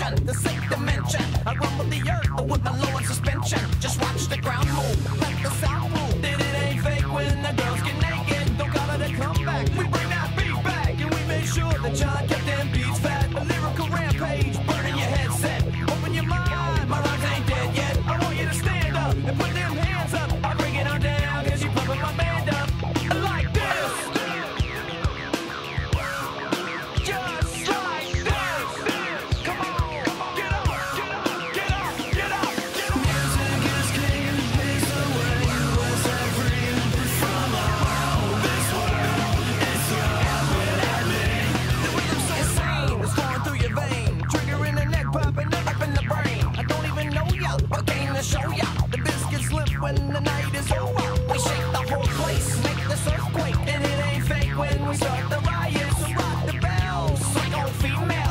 the sixth dimension. I rumble the earth with my lower suspension. Just watch the ground move, let the sound move. Then it ain't fake when the girls get naked. Don't call it a comeback. We bring that beat back, and we make sure the John kept them beats fat. A lyrical rampage, burning your headset. Open your mind, my rhymes ain't dead yet. I want you to stand up and put them. We shake the whole place, make this earthquake, and it ain't fake when we start the riot. So rock the bells, like old female.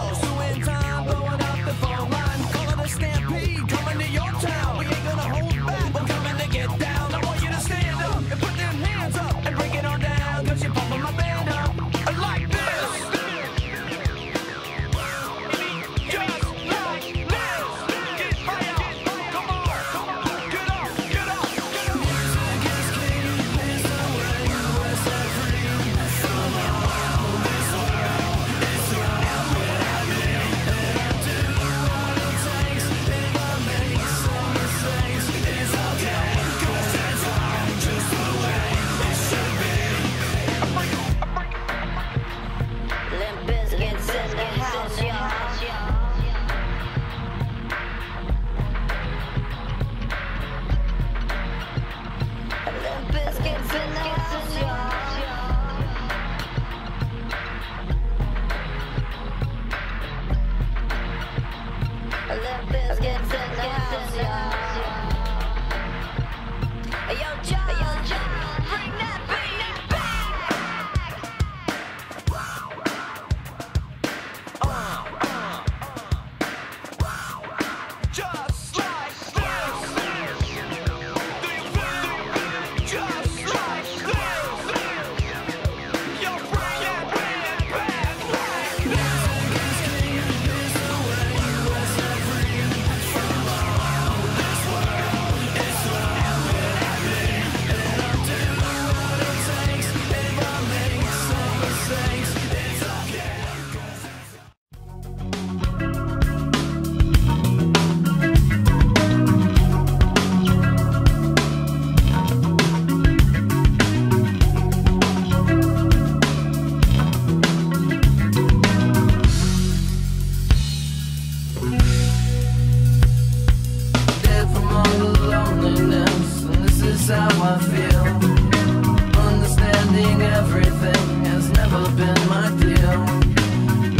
my deal.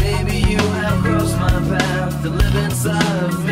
Maybe you have crossed my path to live inside of